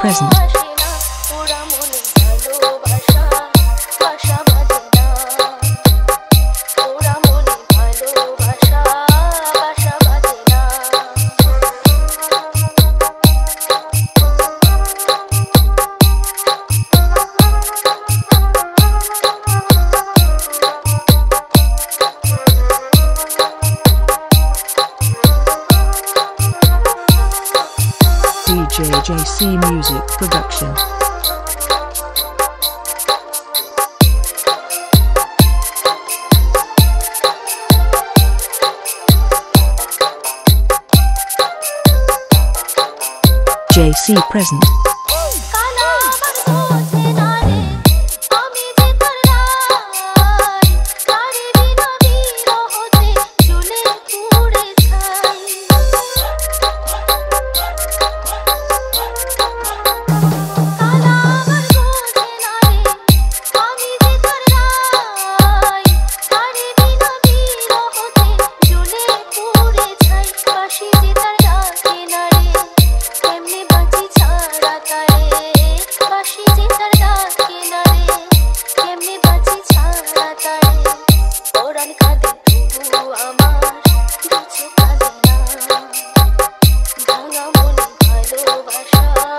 present. JJC Music Production. JC present.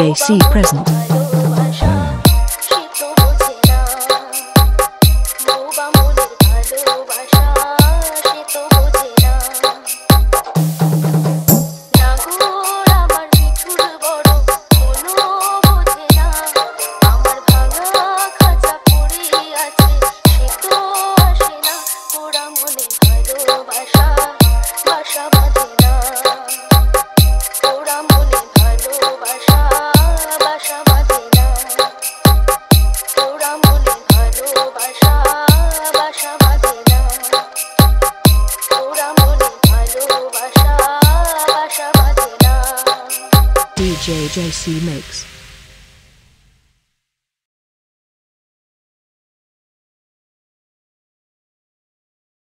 JC present. a.j.c makes.